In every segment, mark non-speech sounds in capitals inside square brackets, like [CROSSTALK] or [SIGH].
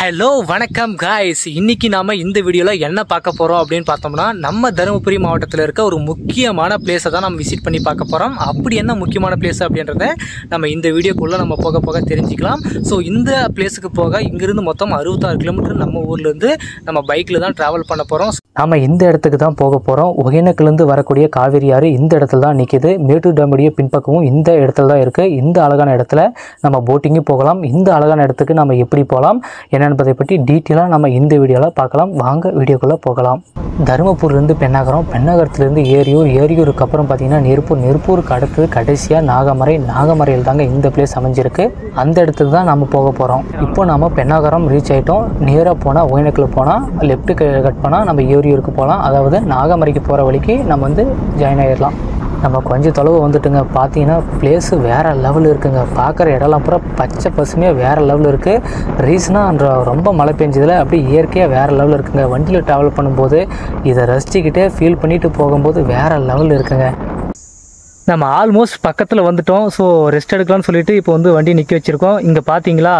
Hello வணக்கம் guys இன்னைக்கு நாம் இந்த வீடியோவில் என்ன பார்க்க போகிறோம் அப்படின்னு பார்த்தோம்னா நம்ம தருமபுரி மாவட்டத்தில் இருக்க ஒரு முக்கியமான பிளேஸை தான் நம்ம விசிட் பண்ணி பார்க்க போகிறோம் அப்படி என்ன முக்கியமான பிளேஸ் அப்படின்றத நம்ம இந்த வீடியோக்குள்ளே நம்ம போக போக தெரிஞ்சுக்கலாம். ஸோ இந்த பிளேஸுக்கு போக இங்கிருந்து மொத்தம் அறுபத்தாறு கிலோமீட்டர் நம்ம ஊர்லேருந்து நம்ம பைக்கில் தான் ட்ராவல் பண்ண போகிறோம் நாம் இந்த இடத்துக்கு தான் போக போகிறோம் ஒகேனக்கிலேருந்து வரக்கூடிய காவிரி ஆறு இந்த இடத்துல தான் நிற்கிது மேட்டூர் டேமுடைய பின்பக்கமும் இந்த இடத்துல தான் இருக்குது இந்த அழகான இடத்துல நம்ம போட்டிங்கும் போகலாம். இந்த அழகான இடத்துக்கு நம்ம எப்படி போகலாம்? என்னென்பதை பற்றி டீட்டெயிலாக நம்ம இந்த வீடியோவில் பார்க்கலாம். வாங்க வீடியோக்குள்ளே போகலாம். தருமபுரிலேருந்து பெண்ணாகரம் பெண்ணாகரத்துலேருந்து ஏரியூர் ஏரியூருக்கு அப்புறம் பார்த்தீங்கன்னா நெருப்பூர். நெருப்பூருக்கு அடுத்தது கடைசியாக நாகமரை நாகமரையில் தாங்க இந்த பிளேஸ் அமைஞ்சிருக்கு. அந்த இடத்துக்கு தான் நம்ம போக போகிறோம் இப்போ நம்ம பெண்ணாகரம் ரீச் ஆகிட்டோம் நேராக போனால் ஒகேனக்கில் போனால் லெஃப்ட்டு கட் பண்ணால் நம்ம ஏரியூருக்கு போகலாம் அதாவது நாகமரைக்கு போகிற வழிக்கு நம்ம வந்து ஜாயின் ஆகிடலாம் நம்ம கொஞ்சம் தொலைவு வந்துட்டுங்க. பார்த்தீங்கன்னா பிளேஸு வேறு லெவல் இருக்குங்க. பார்க்குற இடம்லாம் பூரா பச்சை பசுமையாக வேறு லெவல் இருக்குது ரீசனாக அந்த ரொம்ப மழை பெஞ்சதில் அப்படியே இயற்கையாக வேறு லெவல் இருக்குங்க. வண்டியில் ட்ராவல் பண்ணும்போது இதை ரசிச்சுக்கிட்டே ஃபீல் பண்ணிட்டு போகும்போது வேறு லெவல் இருக்குங்க. நம்ம ஆல்மோஸ்ட் பக்கத்தில் வந்துட்டோம். ஸோ ரெஸ்ட் எடுக்கலாம்னு சொல்லிட்டு இப்போ வந்து வண்டி நிற்க வச்சுருக்கோம். இங்கே பார்த்தீங்களா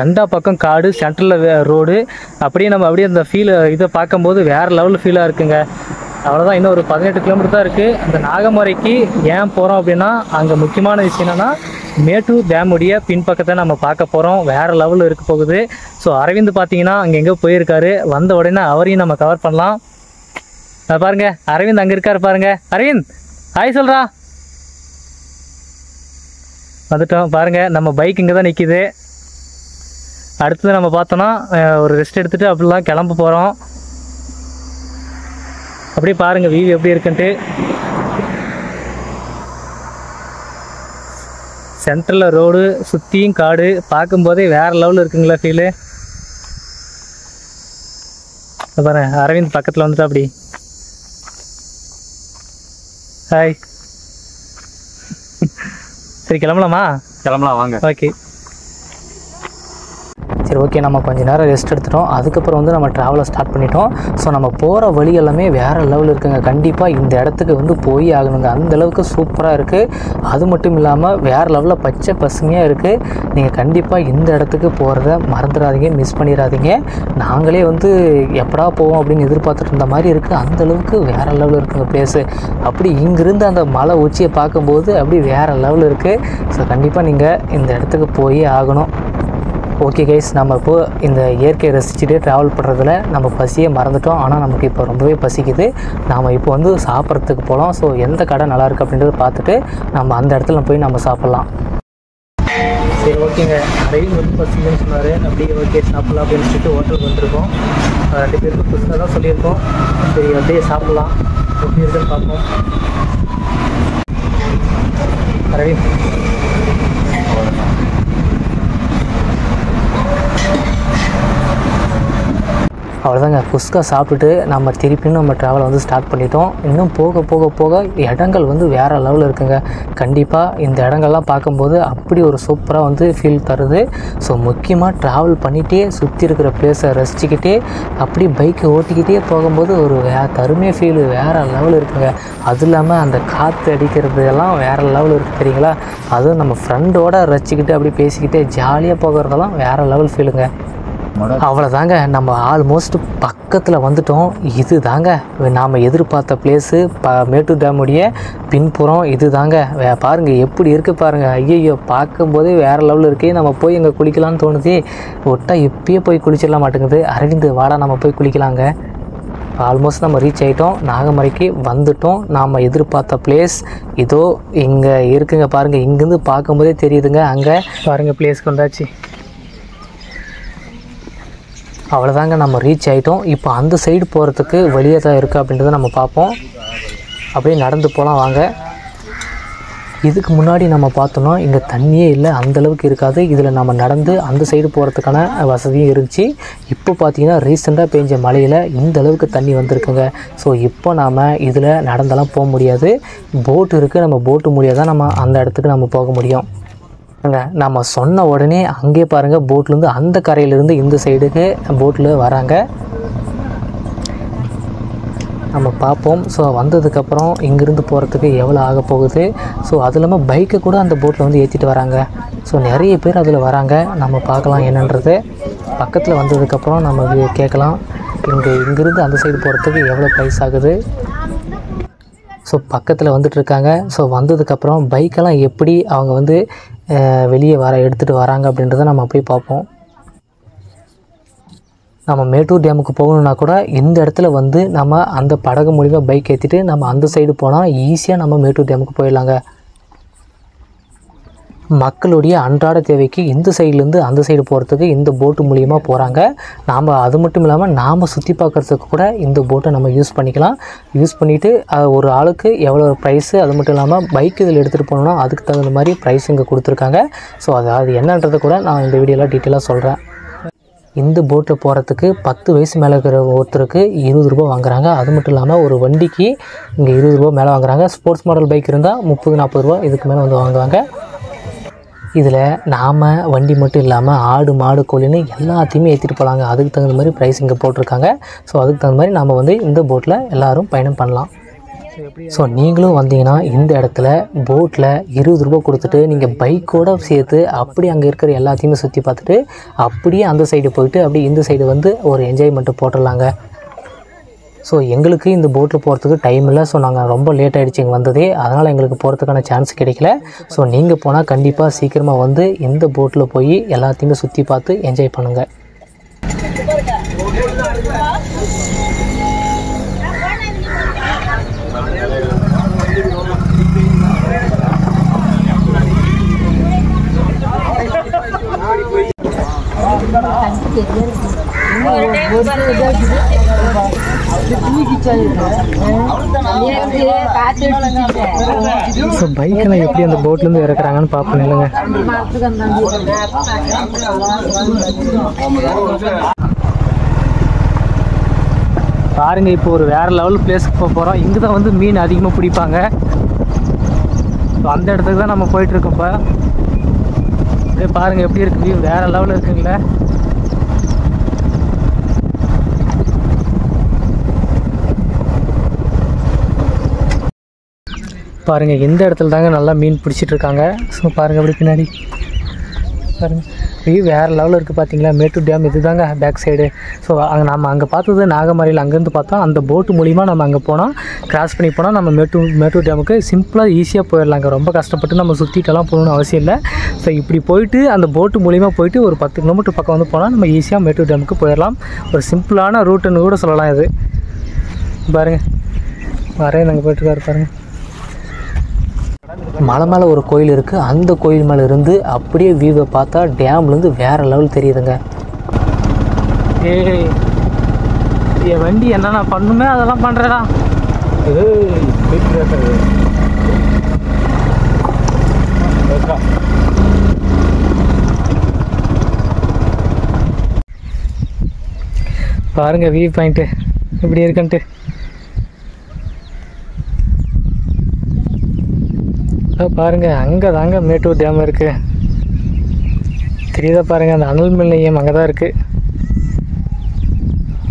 ரெண்டா பக்கம் காடு சென்டரில் ரோடு அப்படியே நம்ம அப்படியே அந்த ஃபீல் இதை பார்க்கும்போது வேறு லெவலில் ஃபீலாக இருக்குங்க. அவ்வளோதான் இன்னும் ஒரு பதினெட்டு கிலோமீட்டர் தான் இருக்குது அந்த நாகமரைக்கு ஏன் போகிறோம் அப்படின்னா அங்கே முக்கியமான விஷயம் என்னென்னா மேட்டூர் டேமுடைய பின்பக்கத்தை நம்ம பார்க்க போகிறோம் வேறு லெவலில் இருக்க போகுது. ஸோ அரவிந்த் பார்த்தீங்கன்னா அங்கே எங்கே போயிருக்காரு. வந்த உடனே அவரையும் நம்ம கவர் பண்ணலாம். அஹ் பாருங்க அரவிந்த் அங்கே இருக்காரு பாருங்க. அரவிந்த் ஹாய் சொல்கிறா வந்துட்டோம் பாருங்கள் நம்ம பைக் இங்கே தான் நிற்கிது அடுத்தது நம்ம பார்த்தோன்னா ஒரு ரெஸ்ட் எடுத்துகிட்டு அப்படிலாம் கிளம்ப போகிறோம் அப்படியே பாருங்க வியூ எப்படி இருக்குன்ட்டு. சென்டரில் ரோடு சுற்றியும் காடு. பார்க்கும்போதே வேறு லெவலில் இருக்குங்களா ஃபீலு பாருங்க அரவிந்த் பக்கத்தில் வந்துட்டா அப்படி. ஹாய் சரி கிளம்பலாமா? கிளம்பலாம் வாங்க. ஓகே ஓகே நம்ம கொஞ்ச நேரம் ரெஸ்ட் எடுத்துட்டோம். அதுக்கப்புறம் வந்து நம்ம ட்ராவலை ஸ்டார்ட் பண்ணிட்டோம். ஸோ நம்ம போகிற வழி எல்லாமே வேறு லெவல் இருக்குங்க. கண்டிப்பாக இந்த இடத்துக்கு வந்து போய் ஆகணுங்க. அந்த அளவுக்கு சூப்பராக இருக்குது அது மட்டும் இல்லாமல் வேறு லெவலில் பச்சை பசுமையாக இருக்குது நீங்கள் கண்டிப்பாக இந்த இடத்துக்கு போகிறத மறந்துடாதீங்க. மிஸ் பண்ணிடாதீங்க. நாங்களே வந்து எப்படா போவோம் அப்படின்னு எதிர்பார்த்துட்டு இருந்த மாதிரி இருக்குது அந்தளவுக்கு வேறு லெவலில் இருக்குங்க பிளேஸு அப்படி இங்கிருந்து அந்த மலை உச்சியை பார்க்கும்போது அப்படி வேறு லெவல் இருக்குது ஸோ கண்டிப்பாக நீங்கள் இந்த இடத்துக்கு போய் ஆகணும். ஓகே கைஸ் நம்ம இப்போ இந்த இயற்கையை ரசிச்சுட்டு ட்ராவல் பண்ணுறதுல நம்ம பசியை மறந்துட்டோம். ஆனால் நமக்கு இப்போ ரொம்பவே பசிக்குது. நாம் இப்போ வந்து சாப்பிட்றதுக்கு போகலாம் ஸோ எந்த கடை நல்லாயிருக்கு அப்படின்றத பார்த்துட்டு நம்ம அந்த இடத்துல போய் நம்ம சாப்பிட்லாம். சரி ஓகேங்க ரயில் வந்து பசிக்குன்னு சொன்னார். அப்படியே ஓகே சாப்பிட்லாம் அப்படின்னு சொல்லிட்டு ஹோட்டலுக்கு வந்திருக்கோம். ரெண்டு பேருக்கு புதுசாக தான் சொல்லியிருக்கோம். சரி அப்படியே சாப்பிட்லாம். எப்படி இருக்குன்னு பார்ப்போம். அரவிந்த் அவ்வளோதாங்க குஸ்கா சாப்பிட்டுட்டு நம்ம திருப்பியும் நம்ம ட்ராவலை வந்து ஸ்டார்ட் பண்ணிட்டோம். இன்னும் போக போக போக இடங்கள் வந்து வேறு லெவலில் இருக்குங்க. கண்டிப்பாக இந்த இடங்கள்லாம் பார்க்கும்போது அப்படி ஒரு சூப்பராக வந்து ஃபீல் தருது. ஸோ முக்கியமாக ட்ராவல் பண்ணிகிட்டே சுற்றி இருக்கிற பிளேஸை ரசிச்சுக்கிட்டே அப்படி பைக்கை ஓட்டிக்கிட்டே போகும்போது ஒரு வே தருமே ஃபீல் வேறு லெவல் இருக்குங்க. அதுவும் இல்லாமல் அந்த காற்று அடிக்கிறது எல்லாம் வேறு லெவல் இருக்குது தெரியுங்களா? அதுவும் நம்ம ஃப்ரெண்டோட ரசிச்சுக்கிட்டு அப்படி பேசிக்கிட்டே ஜாலியாக போகிறதெல்லாம் வேறு லெவல் ஃபீலுங்க அவ்வளோதாங்க நம்ம ஆல்மோஸ்ட் பக்கத்தில் வந்துட்டோம். இது தாங்க நாம் எதிர்பார்த்த பிளேஸு ப மேட்டூர் டேமுடைய பின்புறம் இது தாங்க வே பாருங்கள் எப்படி இருக்குது பாருங்கள் ஐயோ பார்க்கும்போதே வேறு லெவலில் இருக்கே. நம்ம போய் இங்கே குளிக்கலாம்னு தோணுது. ஒட்டா இப்பயே போய் குளிச்சிடலாம் மாட்டேங்குது. அரவிந்த் வாடா நம்ம போய் குளிக்கலாங்க. ஆல்மோஸ்ட் நம்ம ரீச் ஆகிட்டோம் நாகமரைக்கு வந்துட்டோம். நாம் எதிர்பார்த்த பிளேஸ் இதோ இங்கே இருக்குங்க பாருங்கள் இங்கேருந்து பார்க்கும்போதே தெரியுதுங்க. அங்கே பாருங்கள் பிளேஸ்க்கு வந்தாச்சு அவ்வளோதாங்க நம்ம ரீச் ஆகிட்டோம் இப்போ அந்த சைடு போகிறதுக்கு வெளியே தான் இருக்குது அப்படின்றத நம்ம பார்ப்போம். அப்படியே நடந்து போகலாம் வாங்க. இதுக்கு முன்னாடி நம்ம பார்த்தோன்னா இங்கே தண்ணியே இல்லை அந்த அளவுக்கு இருக்காது. இதில் நம்ம நடந்து அந்த சைடு போகிறதுக்கான வசதியும் இருந்துச்சு. இப்போ பார்த்தீங்கன்னா ரீசெண்டாக பெஞ்ச மழையில் இந்த அளவுக்கு தண்ணி வந்திருக்குங்க. ஸோ இப்போ நாம் இதில் நடந்தெல்லாம் போக முடியாது. போட் இருக்குது நம்ம போட்டு மூலியம் தான் நம்ம அந்த இடத்துக்கு நம்ம போக முடியும். அங்க நம்ம சொன்ன உடனே அங்கே பாருங்கள் போட்லேருந்து அந்த கரையிலேருந்து இந்த சைடுக்கு போட்டில் வராங்க. நம்ம பார்ப்போம். ஸோ வந்ததுக்கப்புறம் இங்கேருந்து போகிறதுக்கு எவ்வளோ ஆக போகுது? ஸோ அது இல்லாமல் பைக்கை கூட அந்த போட்டில் வந்து ஏற்றிட்டு வராங்க. ஸோ நிறைய பேர் அதில் வராங்க. நம்ம பார்க்கலாம் என்னன்றது. பக்கத்தில் வந்ததுக்கப்புறம் நம்ம கேட்கலாம். இங்கே இங்கேருந்து அந்த சைடு போகிறதுக்கு எவ்வளோ ப்ரைஸ் ஆகுது? ஸோ பக்கத்தில் வந்துட்டு இருக்காங்க. ஸோ வந்ததுக்கப்புறம் பைக்கெல்லாம் எப்படி அவங்க வந்து வெளியே வர எடுத்துகிட்டு வராங்க அப்படின்றத நம்ம போய் பார்ப்போம். நம்ம மேட்டூர் டேமுக்கு போகணுன்னா கூட இந்த இடத்துல வந்து நம்ம அந்த படகு மூலிமா பைக் ஏற்றிட்டு நம்ம அந்த சைடு போனால் ஈஸியாக நம்ம மேட்டூர் டேமுக்கு போயிடலாங்க. மக்களுடைய அன்றாட தேவைக்கு இந்த சைட்லேருந்து அந்த சைடு போகிறதுக்கு இந்த போட்டு மூலியமாக போகிறாங்க நாம் அது மட்டும் இல்லாமல் நாம் சுற்றி பார்க்குறதுக்கு கூட இந்த போட்டை நம்ம யூஸ் பண்ணிக்கலாம். யூஸ் பண்ணிவிட்டு ஒரு ஆளுக்கு எவ்வளோ ப்ரைஸு அது மட்டும் இல்லாமல் பைக் இதில் எடுத்துகிட்டு போனோம்னா அதுக்கு தகுந்த மாதிரி ப்ரைஸ் இங்கே கொடுத்துருக்காங்க. ஸோ அது அது என்னன்றதை கூட நான் இந்த வீடியோவில் டீட்டெயிலாக சொல்கிறேன் இந்த போட்டில் போகிறதுக்கு பத்து வயசு மேலே இருக்கிற ஒருத்தருக்கு இருபது ரூபா வாங்குறாங்க. அது மட்டும் இல்லாமல் ஒரு வண்டிக்கு இங்கே இருபது ரூபா மேலே வாங்குறாங்க. ஸ்போர்ட்ஸ் மாடல் பைக் இருந்தால் முப்பது நாற்பது ரூபா இதுக்கு மேலே வந்து வாங்குவாங்க. இதில் நாம் வண்டி மட்டும் இல்லாமல் ஆடு மாடு கோழின்னு எல்லாத்தையுமே ஏற்றிட்டு போகலாங்க அதுக்கு தகுந்த மாதிரி ப்ரைஸ் இங்கே போட்டிருக்காங்க. ஸோ அதுக்கு தகுந்த மாதிரி நாம் வந்து இந்த போட்டில் எல்லோரும் பயணம் பண்ணலாம். ஸோ நீங்களும் வந்தீங்கன்னா இந்த இடத்துல போட்டில் இருபது ரூபா கொடுத்துட்டு நீங்கள் பைக்கோடு சேர்த்து அப்படி அங்கே இருக்கிற எல்லாத்தையுமே சுற்றி பார்த்துட்டு அப்படியே அந்த சைடு போயிட்டு அப்படியே இந்த சைடு வந்து ஒரு என்ஜாய்மெண்ட்டு போட்டுடலாங்க. ஸோ எங்களுக்கு இந்த போட்டில் போகிறதுக்கு டைம் இல்லை. ஸோ நாங்கள் ரொம்ப லேட் ஆகிடுச்சு இங்கே வந்ததே. அதனால் எங்களுக்கு போகிறதுக்கான சான்ஸ் கிடைக்கல. ஸோ நீங்கள் போனால் கண்டிப்பாக சீக்கிரமாக வந்து இந்த போட்டில் போய் எல்லாத்தையுமே சுற்றி பார்த்து என்ஜாய் பண்ணுங்கள் ஸோ பைக்கெல்லாம் எப்படி அந்த போட்லேருந்து இறக்குறாங்கன்னு பார்ப்போம் இல்லைங்க பாருங்க இப்போ ஒரு வேற லெவல் பிளேஸ்க்கு போக போகிறோம் இங்கே தான் வந்து மீன் அதிகமாக பிடிப்பாங்க. ஸோ அந்த இடத்துக்கு தான் நம்ம போயிட்டு இப்போ அப்படியே பாருங்க எப்படி இருக்குது வேறு லெவலில் இருக்குங்களே. பாருங்கள் இந்த இடத்துல தாங்க நல்லா மீன் பிடிச்சிட்டு இருக்காங்க ஸோ பாருங்கள் அப்படி பின்னாடி. பாருங்கள் வியூ வேறு லெவலில் இருக்குது பார்த்தீங்களா மேட்டூர் டேம் இதுதாங்க பேக் சைடு ஸோ அங்கே நம்ம அங்கே பார்த்தது நாகமரையில் அங்கேருந்து பார்த்தோம் அந்த போட்டு மூலிமா நம்ம அங்கே போனால் கிராஸ் பண்ணி போனால் நம்ம மேட்டூர் மேட்டூர் டேமுக்கு சிம்பிளாக ஈஸியாக போயிடலாங்க. ரொம்ப கஷ்டப்பட்டு நம்ம சுற்றிட்டெல்லாம் போகணும்னு அவசியம் இல்லை. ஸோ இப்படி போயிட்டு அந்த போட்டு மூலிமா போயிட்டு ஒரு பத்து கிலோமீட்டர் பக்கம் வந்து போனால் நம்ம ஈஸியாக மேட்டூர் டேமுக்கு போயிடலாம். ஒரு சிம்பிளான ரூட்டுன்னு கூட சொல்லலாம் இது. பாருங்கள் வரேன் நாங்கள் போயிட்டுருக்காரு பாருங்கள் மலை மேலே ஒரு கோயில் இருக்குது அந்த கோயில் மேலே இருந்து அப்படியே வியூவை பார்த்தா டேம்லேருந்து வேறு லெவல் தெரியுதுங்க. ஏய் என் வண்டி என்னென்ன பண்ணுமே? அதெல்லாம் பண்ணுறடா பாருங்க வியூ பாயிண்ட்டு இப்படி இருக்குன்ட்டு. பாருங்கள் அங்கே தாங்க மேட்டூர் டேம் இருக்குது தெரியுதா பாருங்கள் அந்த அனல் மில் நிலையம் அங்கே தான் இருக்குது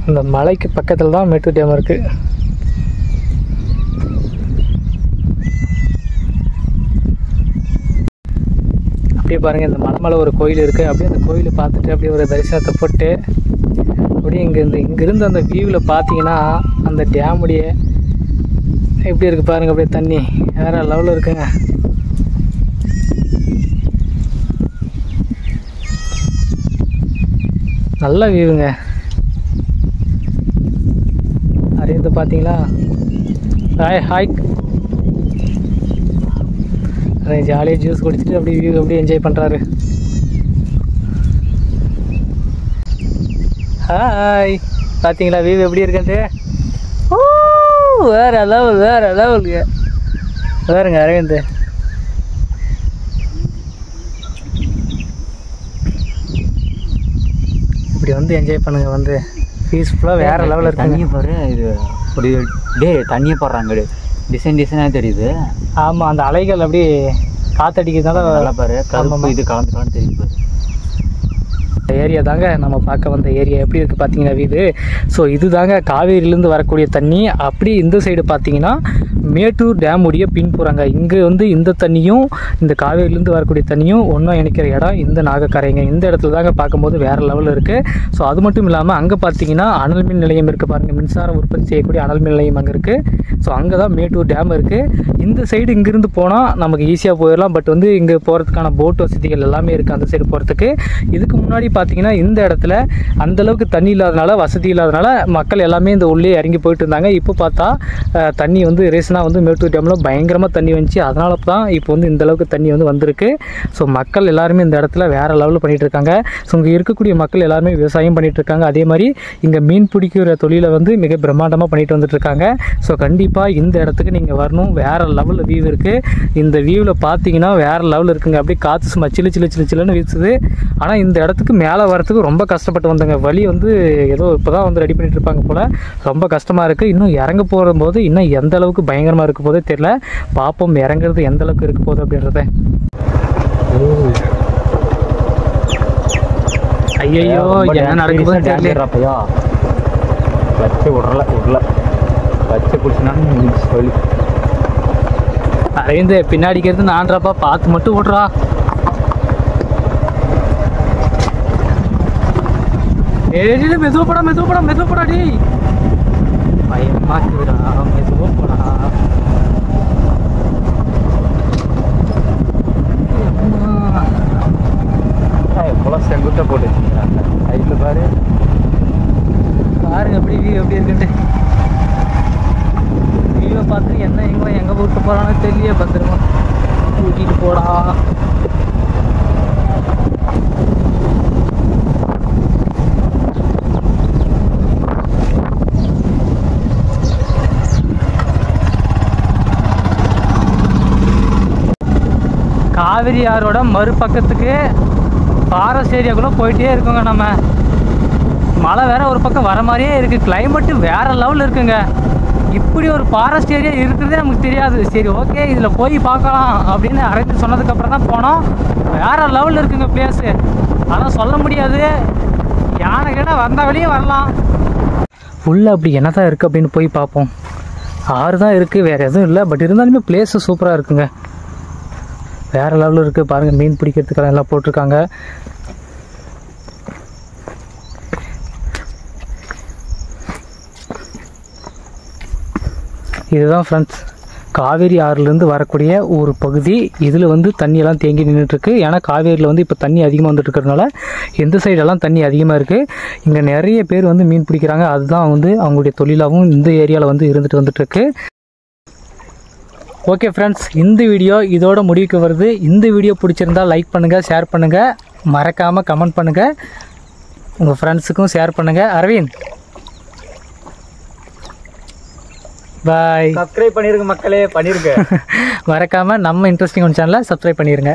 அந்த மலைக்கு பக்கத்தில் தான் மேட்டூர் டேம் இருக்குது அப்படியே பாருங்கள் இந்த மலை மேலே ஒரு கோயில் இருக்குது அப்படியே அந்த கோயிலை பார்த்துட்டு அப்படியே ஒரு தரிசனத்தை போட்டு அப்படியே இங்கே இந்த இங்கேருந்து அந்த வியூவில் பார்த்தீங்கன்னா அந்த டேமுடைய எப்படி இருக்குது பாருங்க அப்படியே தண்ணி. வேற லெவலில் இருக்குங்க? நல்ல வியூங்க அறிந்து பார்த்தீங்களா ஹாய் ஹாய் ஜாலியாக ஜூஸ் குடிச்சிட்டு அப்படியே வியூ அப்படியே என்ஜாய் பண்ணுறாரு ஹாய் பார்த்தீங்களா வியூ எப்படி இருக்குன்ட்டு? வேற லெவல் வேற லெவலுங்க வேறுங்க அரவிந்த். இப்படி வந்து என்ஜாய் பண்ணுங்க வந்து. பீஸ்ஃபுல்லாக வேற லெவலில் இருக்குங்க. தண்ணியை பாரு இது ஒரு டே தண்ணியை போடுறாங்க டிசைன் டிசைனாக தெரியுது. ஆமாம் அந்த அலைகள் அப்படியே காத்தடிக்கிறதுனால நல்லா பாரு. கருப்பு இது கலந்து கலந்து தெரியுது பாரு. ஏரியா தாங்க நம்ம பார்க்க வந்த ஏரியா. எப்படி இருக்குது பார்த்தீங்கன்னா வீடு? ஸோ இது தாங்க காவேரியிலேருந்து வரக்கூடிய தண்ணி. அப்படி இந்த சைடு பார்த்தீங்கன்னா மேட்டூர் டேம் உடைய பின்புறங்க இங்கே வந்து இந்த தண்ணியும் இந்த காவேரியிலேருந்து வரக்கூடிய தண்ணியும் ஒன்றா இணைக்கிற இடம் இந்த நாகக்கரைங்க. இந்த இடத்துல தாங்க பார்க்கும்போது வேறு லெவலில் இருக்குது ஸோ அது மட்டும் இல்லாமல் அங்கே பார்த்தீங்கன்னா அனல் மின் நிலையம் இருக்குது பாருங்கள் மின்சாரம் உற்பத்தி செய்யக்கூடிய அனல் மின் நிலையம் அங்கே இருக்குது ஸோ அங்கே தான் மேட்டூர் டேம் இருக்குது இந்த சைடு இங்கேருந்து போனால் நமக்கு ஈஸியாக போயிடலாம் பட் வந்து இங்கே போகிறதுக்கான போட் வசதிகள் எல்லாமே இருக்குது அந்த சைடு போகிறதுக்கு இதுக்கு முன்னாடி பார்த்தீங்கன்னா இந்த இடத்துல அந்த அளவுக்கு தண்ணி இல்லாதனால வசதி இல்லாதனால மக்கள் எல்லாமே இந்த உள்ளே இறங்கி போயிட்டு இருந்தாங்க. இப்போ பார்த்தா தண்ணி வந்து ரீசனாக வந்து மேட்டூர் டேமில் பயங்கரமாக தண்ணி வந்துச்சு. அதனால தான் இப்போ வந்து இந்தளவுக்கு தண்ணி வந்து வந்திருக்கு. ஸோ மக்கள் எல்லாருமே இந்த இடத்துல வேறு லெவலில் பண்ணிகிட்டு இருக்காங்க. ஸோ இங்கே இருக்கக்கூடிய மக்கள் எல்லாருமே விவசாயம் பண்ணிகிட்ருக்காங்க இருக்காங்க. அதே மாதிரி இங்கே மீன் பிடிக்கிற தொழிலை வந்து மிக பிரம்மாண்டமாக பண்ணிட்டு வந்துட்டுருக்காங்க ஸோ கண்டிப்பாக இந்த இடத்துக்கு நீங்கள் வரணும். வேறு லெவலில் வியூ இருக்குது இந்த வியூவில் பார்த்தீங்கன்னா வேறு லெவலில் இருக்குங்க. அப்படியே காற்று சும்மா சில்லு சில்லு சில்லு சில்லுன்னு வீசுது. ஆனால் இந்த இடத்துக்கு மேலே வரத்துக்கு ரொம்ப கஷ்டப்பட்டு வந்தங்க. வழி வந்து ஏதோ இப்போ தான் வந்து ரெடி பண்ணிட்டு இருப்பாங்க போல். ரொம்ப கஷ்டமாக இருக்குது இன்னும் இறங்க போகும்போது இன்னும் எந்த அளவுக்கு பயங்கரமாக இருக்க போதே தெரியல. பார்ப்போம் இறங்குறது எந்த அளவுக்கு இருக்க போகுது அப்படின்றத. ஐயோ என்ன நடக்க போகுதுன்னு தெரியல அப்பையா வச்சு விட்றல விடல. வச்சு பிடிச்சினா சொல்லி. அரவிந்த் பின்னாடிக்கிறது நான்றாப்பா பார்த்து மட்டும் விட்றா ஏய் மெதுவா போடா மெதுவா போடா மெதுவா போடா டேய். பயமா இருக்குதுடா மெதுவா போடா எவ்வளோ செங்குத்தை போட்டு வச்சுக்கிறாங்க கையில் பாரு பாருங்க எப்படி வியூ எப்படி இருக்குன்ட்டு வியூவை பார்த்து என்ன எங்கே எங்கே போட்டு போகிறான்னு தெரியல பத்திரமா கூட்டிகிட்டு போடா காவிரி ஆறோட மறுபக்கத்துக்கு ஃபாரஸ்ட் ஏரியாக்குள்ளே போயிட்டே இருக்கோங்க நம்ம. மழை வேற ஒரு பக்கம் வர மாதிரியே இருக்குது கிளைமேட்டு வேற லெவலில் இருக்குங்க. இப்படி ஒரு ஃபாரஸ்ட் ஏரியா இருக்கிறதே நமக்கு தெரியாது. சரி ஓகே இதில் போய் பார்க்கலாம் அப்படின்னு அரைத்து சொன்னதுக்கப்புறம் தான் போனோம். வேறு லெவலில் இருக்குங்க பிளேஸு ஆனால் சொல்ல முடியாது. யானை கிட்ட வந்த வழியே வரலாம். உள்ளே அப்படி என்ன தான் இருக்குது அப்படின்னு போய் பார்ப்போம். ஆறு தான் இருக்குது வேறு எதுவும் இல்லை. பட் இருந்தாலுமே பிளேஸு சூப்பராக இருக்குங்க. வேறு லெவலில் இருக்குது பாருங்கள் மீன் பிடிக்கிறதுக்கெல்லாம் எல்லாம் போட்டிருக்காங்க. இதுதான் ஃப்ரெண்ட்ஸ் காவேரி ஆறுலேருந்து வரக்கூடிய ஒரு பகுதி. இதில் வந்து தண்ணியெல்லாம் தேங்கி நின்றுட்டுருக்கு ஏன்னா காவேரியில் வந்து இப்போ தண்ணி அதிகமாக வந்துட்டு இருக்கிறதுனால எந்த சைடெல்லாம் தண்ணி அதிகமாக இருக்குது இங்கே நிறைய பேர் வந்து மீன் பிடிக்கிறாங்க. அதுதான் வந்து அவங்களுடைய தொழிலாகவும் இந்த ஏரியாவில் வந்து இருந்துட்டு வந்துட்டுருக்கு ஓகே ஃப்ரெண்ட்ஸ் இந்த வீடியோ இதோட முடிவுக்கு வருது. இந்த வீடியோ பிடிச்சிருந்தா லைக் பண்ணுங்கள் ஷேர் பண்ணுங்கள் மறக்காமல் கமெண்ட் பண்ணுங்கள் உங்கள் ஃப்ரெண்ட்ஸுக்கும் ஷேர் பண்ணுங்கள் அரவிந்த். பாய் சப்ஸ்கிரைப் பண்ணிருங்க மக்களே பண்ணிருங்க. [LAUGHS] மறக்காமல் நம்ம இன்ட்ரெஸ்டிங் ஒன் சேனலை சப்ஸ்கிரைப் பண்ணிடுங்க